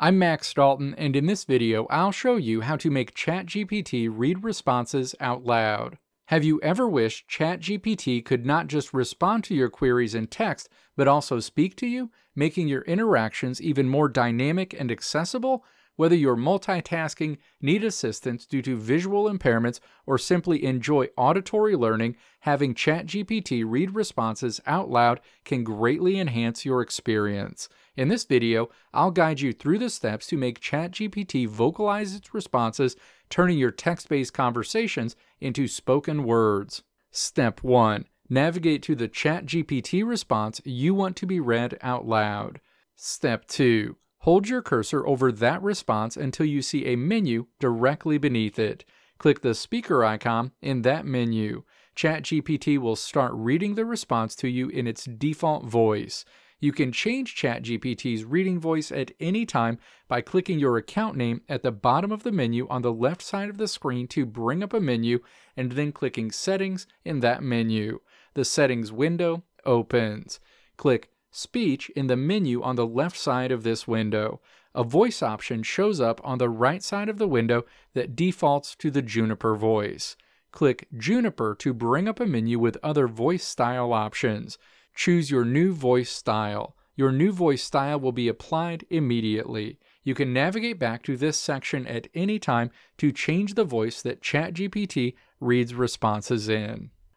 I'm Max Dalton, and in this video, I'll show you how to make ChatGPT read responses out loud. Have you ever wished ChatGPT could not just respond to your queries in text, but also speak to you, making your interactions even more dynamic and accessible? Whether you're multitasking, need assistance due to visual impairments, or simply enjoy auditory learning, having ChatGPT read responses out loud can greatly enhance your experience. In this video, I'll guide you through the steps to make ChatGPT vocalize its responses, turning your text-based conversations into spoken words. Step 1. Navigate to the ChatGPT response you want to be read out loud. Step 2 Hold your cursor over that response until you see a menu directly beneath it. Click the speaker icon in that menu. ChatGPT will start reading the response to you in its default voice. You can change ChatGPT's reading voice at any time by clicking your account name at the bottom of the menu on the left side of the screen to bring up a menu and then clicking Settings in that menu. The Settings window opens. Click Speech in the menu on the left side of this window. A voice option shows up on the right side of the window that defaults to the Juniper voice. Click Juniper to bring up a menu with other voice style options. Choose your new voice style. Your new voice style will be applied immediately. You can navigate back to this section at any time to change the voice that ChatGPT reads responses in.